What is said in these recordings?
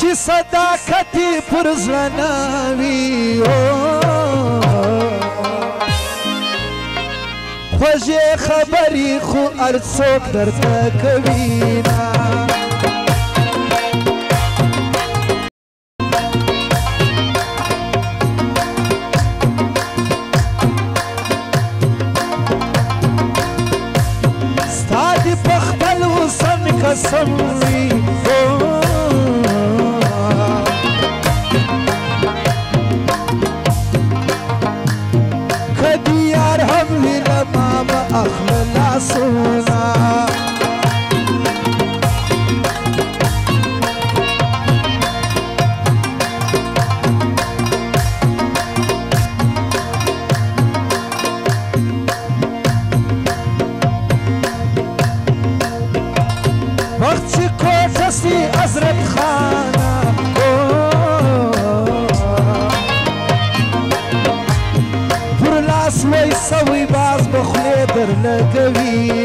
چې صداقت پر زړناوي او خوږې خبرې خو ارڅوک درته کوي نه ستا د پخپل حسن قسم وي கவி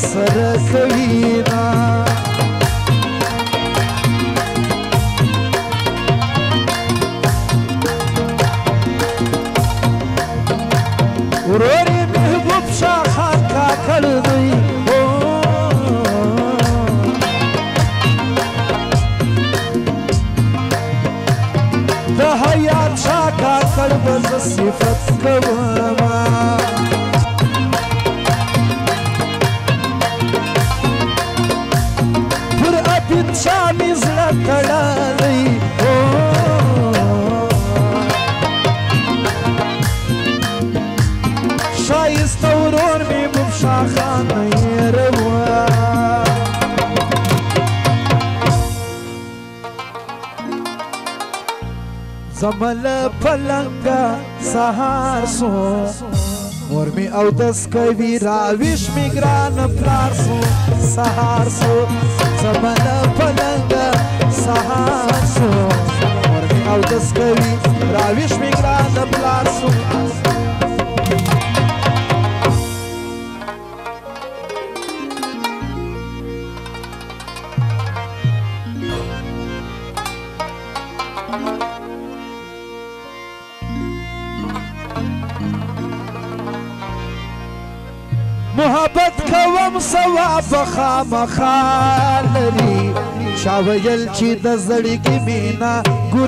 सरसवी پلنګا سهار سو مور می او دس کوي راويش می ګران پلار سو سهار سو زمنا پلنګا سهار سو مور می او دس کوي راويش می ګران پلار سو Thank you. محبت کوم ثواب خامخا لري چا ویل چې د زړګي مینا ګل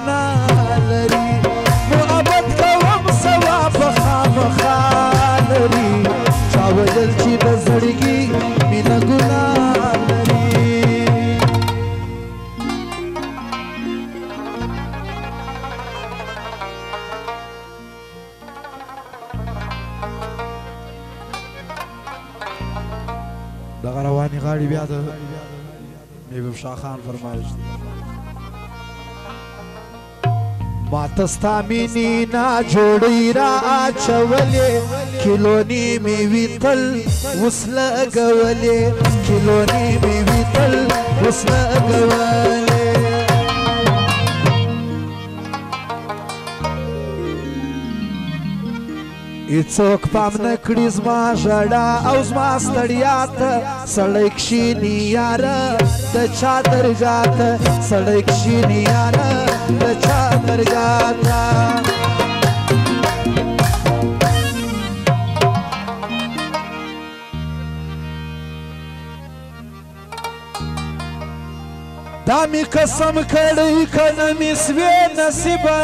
ادبیات میبم شاخان فرمایش ما تستا مینی نا جوړی را چولې کلونی می ویتل وسله غولې کلونی می ویتل وسله غولې هیڅوک پام نه کړی زما ژړا او زما ستړیا ته سړی کښیني یاره د چا درجا ته سړی کښیني یاره د چا درجا ته دا می قسم کړی کنه می سوې نصیبه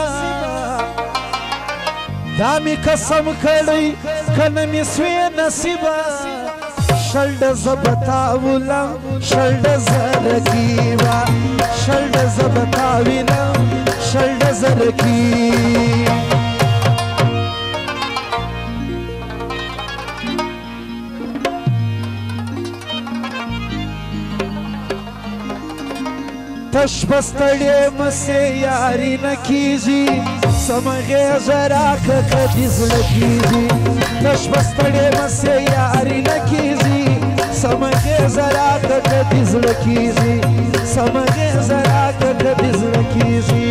دا می قسم کړی کنه می سوی نصیبا شلډ زبتا ولا شلډ زرکیوا شلډ زبتا ویلا شلډ زرکی تش بستړې مسې یاري نه کیږي سمغه زرا کدي زړه کیږي تش بستړې مسې یاري نه کیږي سمغه زرا کدي زړه کیږي سمغه زرا کدي زړه کیږي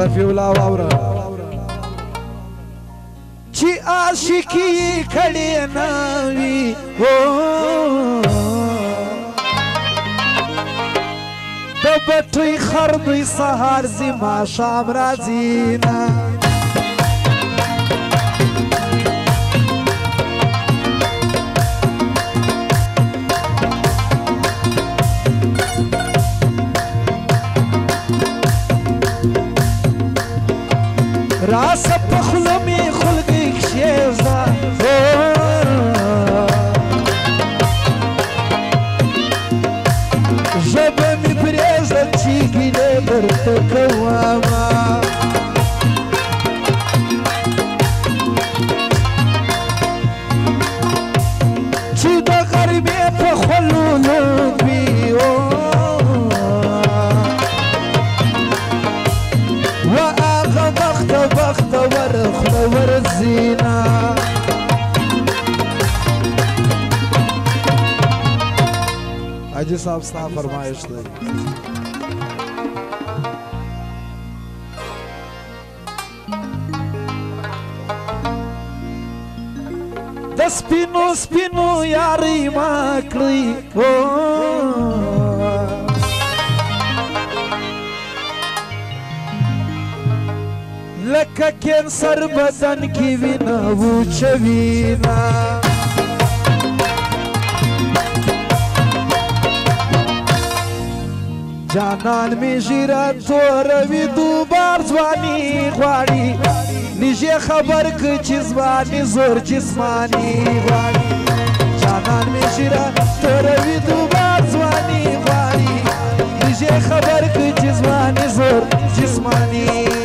رفیع الله واوره چې عاشقي کړي ناوي هو د بټي خر دوی سهار زما شام راځي نه حاجی صاحب ستا فرمایش دی د سپینو سپینو یاري ما کړی او لکه کینسر بدن کې وینه وچوي نه جانان می ژیره توروي دوبار ځواني غواړي نیژې خبر که چې ځواني زور جسماني غواړي جانان می ژیره توروي دوبار ځواني غواړي نیژې خبر که چې ځواني زور جسماني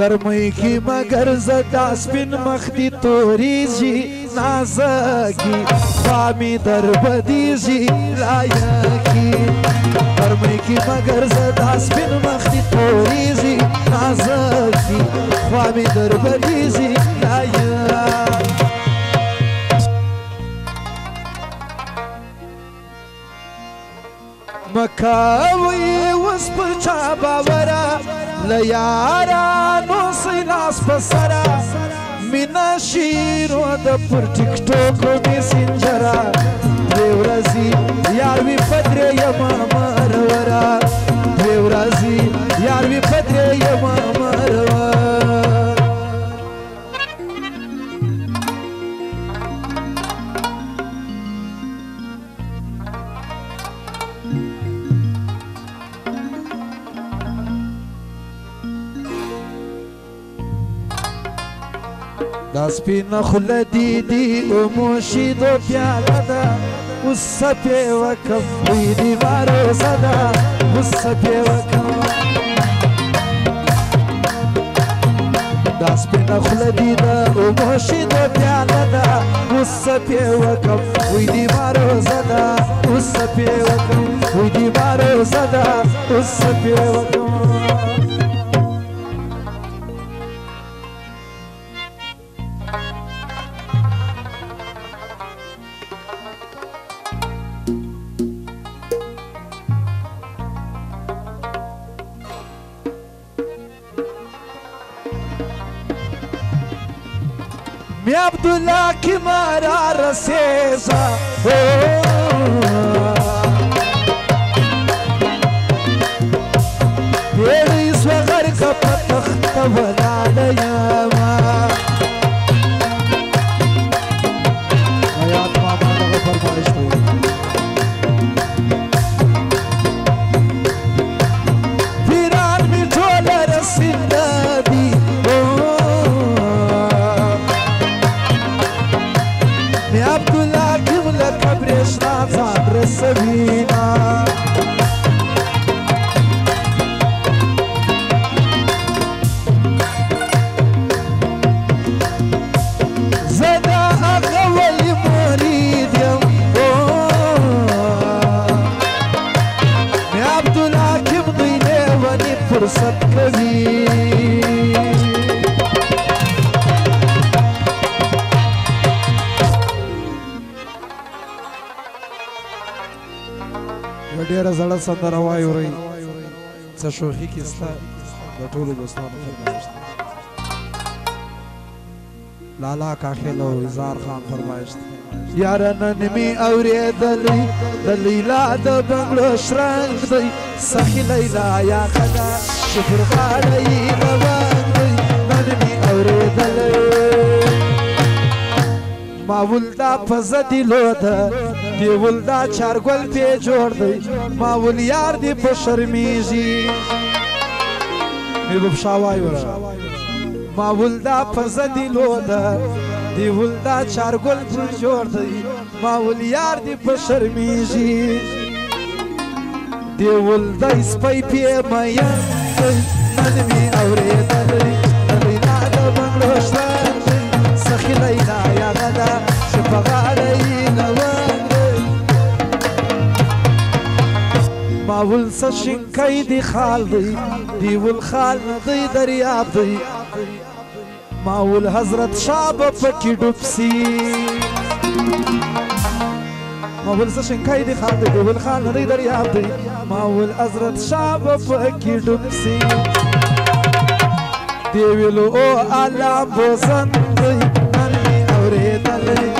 گرمی کی مگر زدا سپین مختی توری جی نازکی خوامی در بدی جی لایکی گرمی کی مگر زدا سپین مختی توری جی نازکی خوامی در بدی جی لایکی مکوي وس پر چا باورا لیارا نو سلاس پسرا مینا شیرو د پر ټیک ټوک می سنجرا دیورزی یار وی پدری یما دا سپین خوله دی دی او موشی دو پیاله دا غصه پې وکم دوی نیمه روزه ده غصه پې وکم دا سپینه خوله دی دا او موشی دو پیاله دا غصه پې وکم دوی نیمه روزه ده غصه پې وکم دوی نیمه روزه ده غصه پې وکم francesa. Oh, oh, oh. میاب گلابی و لکه بریشنا تان رسوینا ډیره زړه سندره وایي اورئ څه شوخي کیسه د ټولو دوستانو فرمایش لالا کاخل او اظهار خان فرمایش یار نن می اورېدلې د لیلا د بنګړو شرنګ دی سخی لیلا یا خدا شکر غاړی روان دی نن می اورېدلې ما ولدا فزدی لوده پیول دا چارګل پی جوړ دی ماول یار دی په شرمیږي میګوب شاوای ورا ماول دا فزدی لودا دیول دا چارګل پر جوړ دی ماول یار دی په شرمیږي دیول دا سپای پی میا نن می اورې دلې دلې دا بنگلو شتا داول سشنکی دی خال دی دیول خال دی دریاب دی ماول حضرت شاب پکی ڈپسی ماول سشنکی دی خال دی دیول خال دی دریاب دی ماول حضرت شاب پکی ڈپسی دیویلو او علا بسند دی نرمی اوری دلی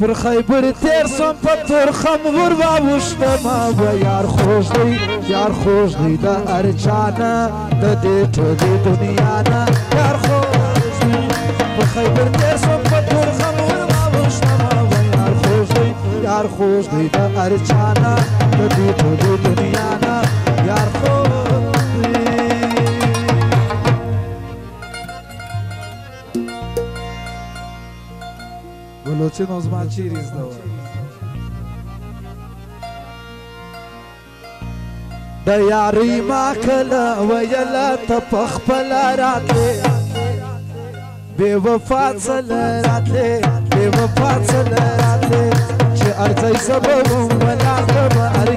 پر خیبر تیر سم پتر خم ور و وشتما و یار خوش دی یار خوش دی دا ارچانا دا دی تو دی دنیا نا یار خوش دی پر خیبر تیر سم پتر خم ور و وشتما و یار خوش دی یار خوش دی دا ارچانا دا دی تو دی دنیا نا یار خوش Aglutinul zmacirii îți dă د یاري ما کله ویل ته پخپل راتله بے وفا چل راتله بے وفا چل راتله چې ارځي سبب ولا سبب